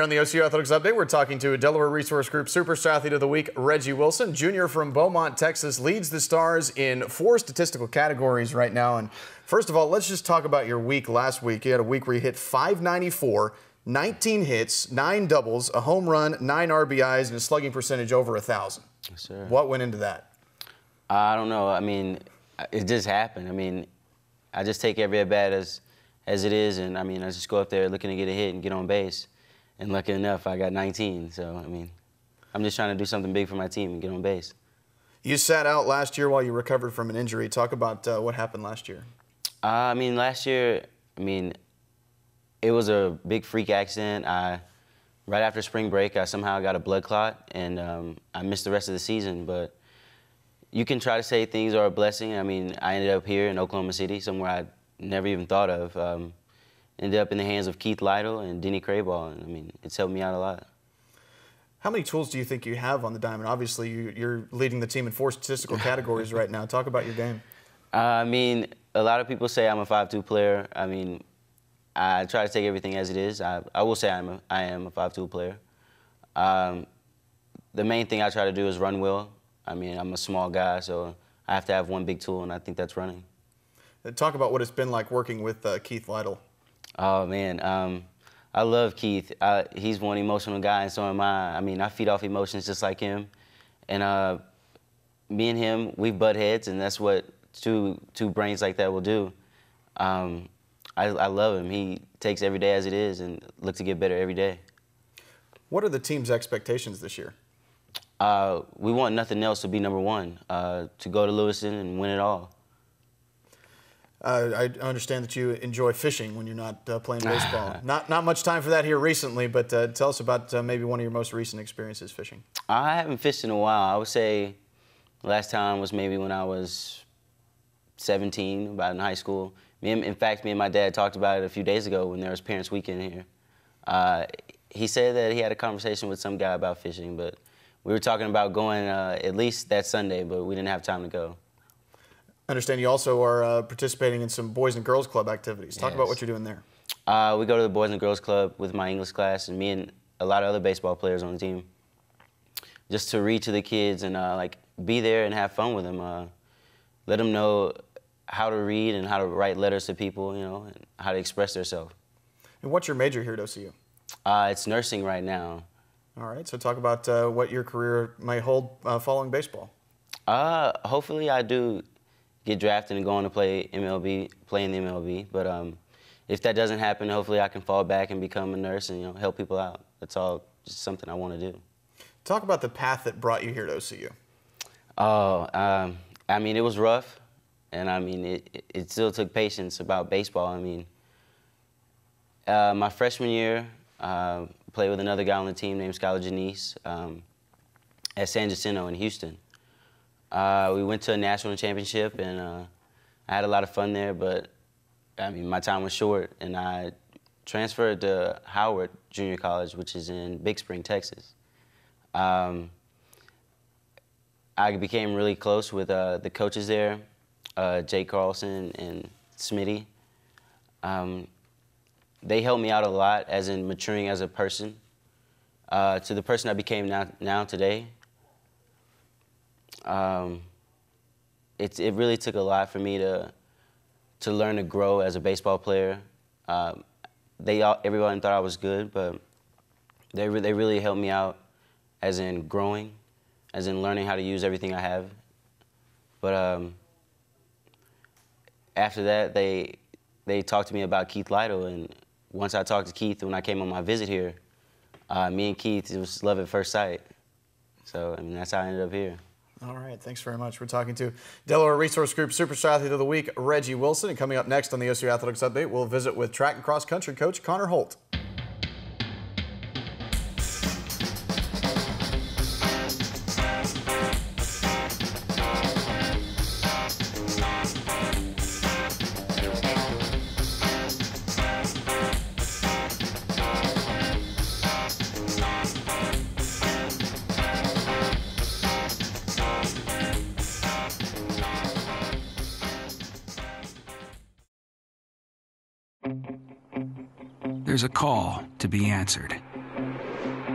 Here on the OCU Athletics Update, we're talking to a Delaware Resource Group Superstar Athlete of the Week, Reggie Wilson, junior from Beaumont, Texas, leads the Stars in four statistical categories right now. And first of all, let's just talk about your week last week. You had a week where you hit 594, 19 hits, nine doubles, a home run, nine RBIs, and a slugging percentage over a thousand. Yes, sir. What went into that? I don't know. I mean, it just happened. I mean, I just take every at bat as as it is, and I mean, I just go up there looking to get a hit and get on base. And lucky enough, I got 19. So I mean, I'm just trying to do something big for my team and get on base. You sat out last year while you recovered from an injury. Talk about uh, what happened last year. Uh, I mean, last year, I mean, it was a big freak accident. I right after spring break, I somehow got a blood clot, and um, I missed the rest of the season. But you can try to say things are a blessing. I mean, I ended up here in Oklahoma City, somewhere I never even thought of. Um, ended up in the hands of Keith Lytle and Denney Crabaugh, and I mean, it's helped me out a lot. How many tools do you think you have on the diamond? Obviously, you, are leading the team in four statistical categories right now. Talk about your game. Uh, I mean, a lot of people say I'm a five-tool player. I mean, I try to take everything as it is. I, I will say I'm a, I am a five-tool player. Um, the main thing I try to do is run well. I mean, I'm a small guy, so I have to have one big tool, and I think that's running. Talk about what it's been like working with uh, Keith Lytle. Oh man, um, I love Keith. Uh, he's one emotional guy, and so am I. I mean, I feed off emotions just like him, and uh, me and him, we butt heads, and that's what two two brains like that will do. Um, I, I love him. He takes every day as it is and looks to get better every day. What are the team's expectations this year? Uh, we want nothing else to be number one, uh, to go to Lewiston and win it all. Uh, I understand that you enjoy fishing when you're not uh, playing baseball. not not much time for that here recently, but uh, tell us about uh, maybe one of your most recent experiences fishing. I haven't fished in a while. I would say last time was maybe when I was 17, about in high school. Me and, in fact, me and my dad talked about it a few days ago when there was Parents Weekend here. Uh, he said that he had a conversation with some guy about fishing, but we were talking about going uh, at least that Sunday, but we didn't have time to go. I understand you also are uh, participating in some Boys and Girls Club activities. Talk yes. about what you're doing there. Uh, we go to the Boys and Girls Club with my English class and me and a lot of other baseball players on the team. Just to read to the kids and uh, like be there and have fun with them. Uh, let them know how to read and how to write letters to people, you know, and how to express themselves. And what's your major here at OCU? Uh, it's nursing right now. All right. So talk about uh, what your career might hold following baseball. Uh, hopefully I do get drafted and go on to play MLB, play in the MLB. But um, if that doesn't happen, hopefully I can fall back and become a nurse and you know help people out. That's all just something I want to do. Talk about the path that brought you here to OCU. Oh, um, I mean it was rough, and I mean it, it still took patience about baseball. I mean, uh, my freshman year, uh, played with another guy on the team named Skylar Janice um, at San Jacinto in Houston. Uh, we went to a national championship, and uh, I had a lot of fun there. But I mean, my time was short, and I transferred to Howard Junior College, which is in Big Spring, Texas. Um, I became really close with uh, the coaches there, uh, Jay Carlson and Smitty. Um, they helped me out a lot, as in maturing as a person, uh, to the person I became now, now today um, it, it really took a lot for me to to learn to grow as a baseball player. Um, they all, everyone thought I was good, but they re they really helped me out, as in growing, as in learning how to use everything I have. But um, after that, they they talked to me about Keith Lytle, and once I talked to Keith when I came on my visit here, uh, me and Keith it was love at first sight. So I mean that's how I ended up here. All right, thanks very much. We're talking to Delaware Resource Group Superstar Athlete of the Week, Reggie Wilson. And coming up next on the OCU Athletics Update, we'll visit with track and cross country coach Conor Holt. There's a call to be answered.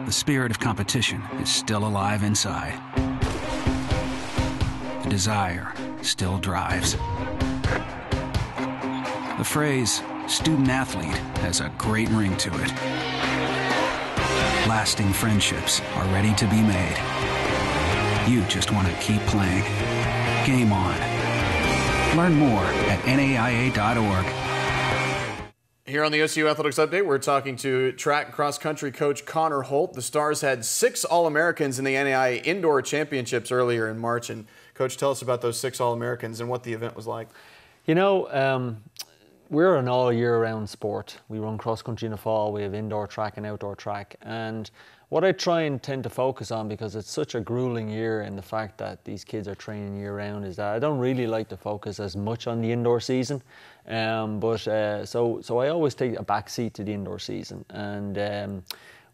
the spirit of competition is still alive inside. The desire still drives. The phrase student athlete has a great ring to it. Lasting friendships are ready to be made. You just want to keep playing. Game on. Learn more at naia.org. Here on the OCU Athletics Update, we're talking to track cross country coach Conor Holt. The Stars had six All Americans in the NAIA Indoor Championships earlier in March. And, Coach, tell us about those six All Americans and what the event was like. You know, um, we're an all year round sport. We run cross country in the fall, we have indoor track and outdoor track. And what I try and tend to focus on because it's such a grueling year and the fact that these kids are training year round is that I don't really like to focus as much on the indoor season. Um, but uh, so so I always take a back seat to the indoor season and. Um,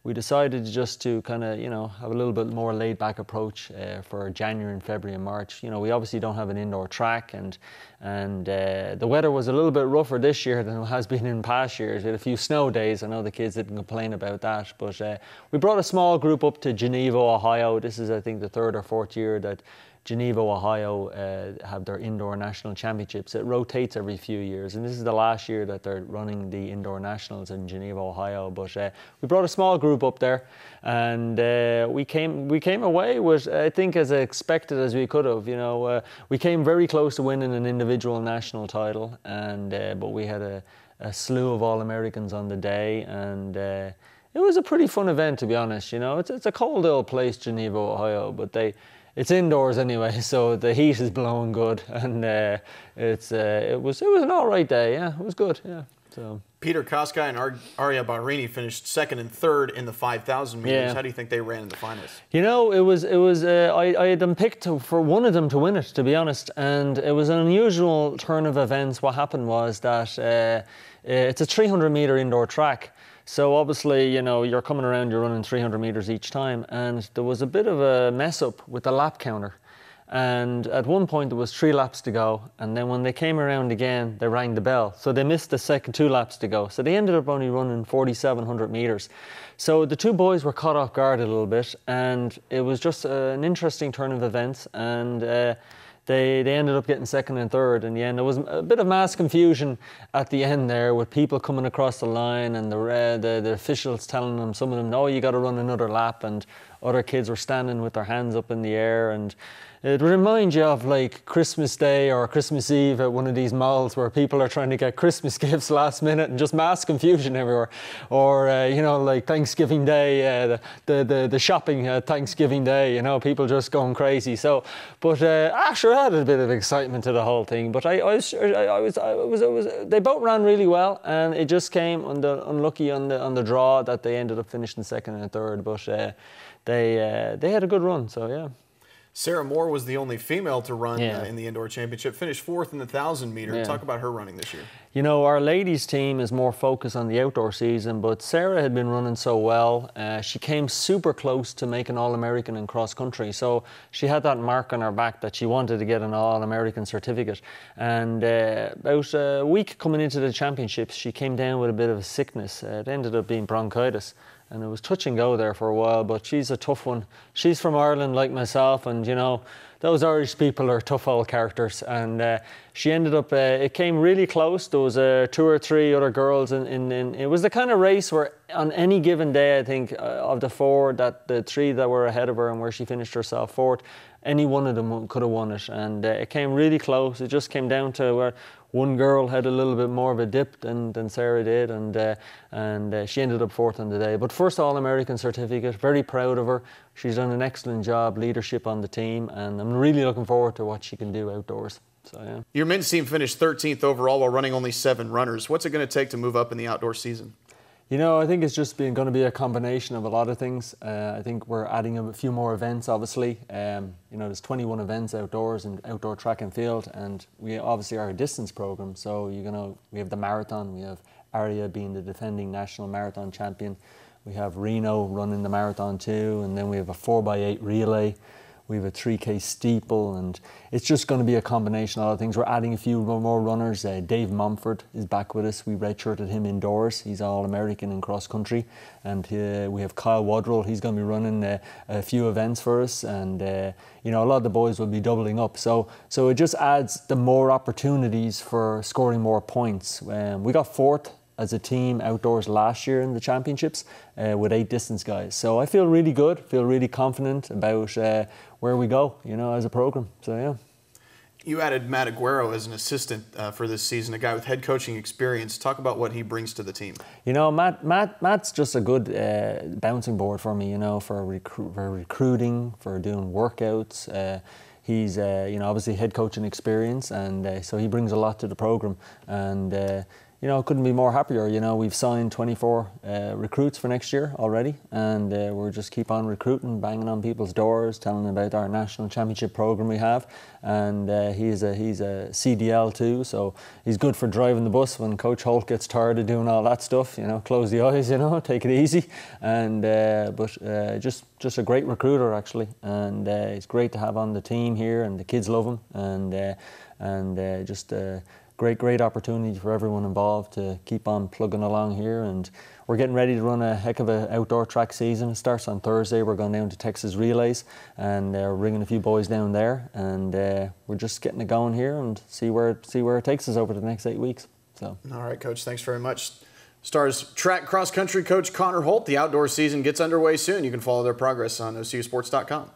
we decided just to kind of, you know, have a little bit more laid back approach uh, for January and February and March. You know, we obviously don't have an indoor track and and uh, the weather was a little bit rougher this year than it has been in past years. We had a few snow days. I know the kids didn't complain about that, but uh, we brought a small group up to Geneva, Ohio. This is, I think, the third or fourth year that Geneva, Ohio uh, have their indoor national championships. It rotates every few years, and this is the last year that they're running the indoor nationals in Geneva, Ohio. But uh, we brought a small group up there, and uh, we came we came away with I think as expected as we could have. You know, uh, we came very close to winning an individual national title, and uh, but we had a, a, slew of All Americans on the day, and uh, it was a pretty fun event to be honest. You know, it's it's a cold old place, Geneva, Ohio, but they it's indoors anyway, so the heat is blowing good, and uh, it's uh, it was it was an all right day. Yeah, it was good. Yeah. So Peter Kosgei and Ar- Arya Bahraini finished second and third in the 5,000 meters. Yeah. How do you think they ran in the finals? You know, it was it was uh, I, I had them picked to, for one of them to win it, to be honest, and it was an unusual turn of events. What happened was that uh, it's a 300 meter indoor track. So obviously, you know, you're coming around, you're running 300 meters each time, and there was a bit of a mess up with the lap counter. And at one point there was three laps to go, and then when they came around again, they rang the bell. So they missed the second two laps to go. So they ended up only running 4,700 meters. So the two boys were caught off guard a little bit, and it was just uh, an interesting turn of events. And uh, they, they ended up getting second and third in the end. There was a bit of mass confusion at the end there with people coming across the line and the, uh, the, the officials telling them, some of them, no, you got to run another lap, and other kids were standing with their hands up in the air. and it reminds you of like Christmas Day or Christmas Eve at one of these malls where people are trying to get Christmas gifts last minute and just mass confusion everywhere. Or, uh, you know, like Thanksgiving Day, uh, the, the, the shopping at Thanksgiving Day, you know, people just going crazy. So, but uh, Asher added a bit of excitement to the whole thing. But I, I, was, I, was, I was, I was, they both ran really well and it just came on the, unlucky on the, on the draw that they ended up finishing second and third. But uh, they, uh, they had a good run, so yeah. Sarah Moore was the only female to run Yeah. uh, in the indoor championship, finished fourth in the 1,000 meter. Yeah. Talk about her running this year. You know, our ladies' team is more focused on the outdoor season, but Sarah had been running so well. Uh, she came super close to making All American in cross country. So she had that mark on her back that she wanted to get an All American certificate. And uh, about a week coming into the championships, she came down with a bit of a sickness. Uh, it ended up being bronchitis. And it was touch and go there for a while, but she's a tough one. She's from Ireland, like myself, and you know, those Irish people are tough old characters. And uh, she ended up, uh, it came really close. There was uh, two or three other girls, in, in, in, it was the kind of race where on any given day, I think, uh, of the four, that the three that were ahead of her and where she finished herself fourth, any one of them could have won it. And uh, it came really close. It just came down to where one girl had a little bit more of a dip than, than Sarah did, and uh, and uh, she ended up fourth on the day. But first All American certificate, very proud of her. She's done an excellent job, leadership on the team, and I'm really looking forward to what she can do outdoors. So yeah. Your men's team finished 13th overall while running only seven runners. What's it going to take to move up in the outdoor season? You know, I think it's just been going to be a combination of a lot of things. Uh, I think we're adding a few more events, obviously. Um, you know, there's 21 events outdoors and outdoor track and field, and we obviously are a distance program. So you're gonna we have the marathon. We have Arya being the defending national marathon champion. We have Reno running the marathon too, and then we have a 4x8 relay. We have a 3K steeple, and it's just going to be a combination of all things. We're adding a few more runners. Uh, Dave Mumford is back with us. We redshirted him indoors. He's All American in cross country. And uh, we have Kyle Wadrow. He's going to be running uh, a few events for us. And, uh, you know, a lot of the boys will be doubling up. So, so it just adds the more opportunities for scoring more points. Um, we got fourth as a team outdoors last year in the championships uh, with eight distance guys. So I feel really good, feel really confident about uh, where we go, you know, as a program. So yeah. You added Matt Aguero as an assistant uh, for this season, a guy with head coaching experience. Talk about what he brings to the team. You know, Matt, Matt, Matt's just a good uh, bouncing board for me. You know, for, recru- for recruiting, for doing workouts. Uh, he's, uh, you know, obviously head coaching experience, and uh, so he brings a lot to the program. And uh, you know, couldn't be more happier. You know, we've signed 24 uh, recruits for next year already, and uh, we're just keep on recruiting, banging on people's doors, telling them about our national championship program we have. And uh, he's a he's a CDL too, so he's good for driving the bus when Coach Holt gets tired of doing all that stuff. You know, close the eyes, you know, take it easy. And uh, but uh, just just a great recruiter actually, and uh, it's great to have on the team here, and the kids love him, and and just great, great opportunity for everyone involved to keep on plugging along here. And we're getting ready to run a heck of an outdoor track season. It starts on Thursday. We're going down to Texas Relays and uh, bringing a few boys down there. And uh, we're just getting it going here and see where, see where it takes us over the next eight weeks. So. All right, Coach. Thanks very much. Stars track cross country coach Conor Holt. The outdoor season gets underway soon. You can follow their progress on OCUSports.com.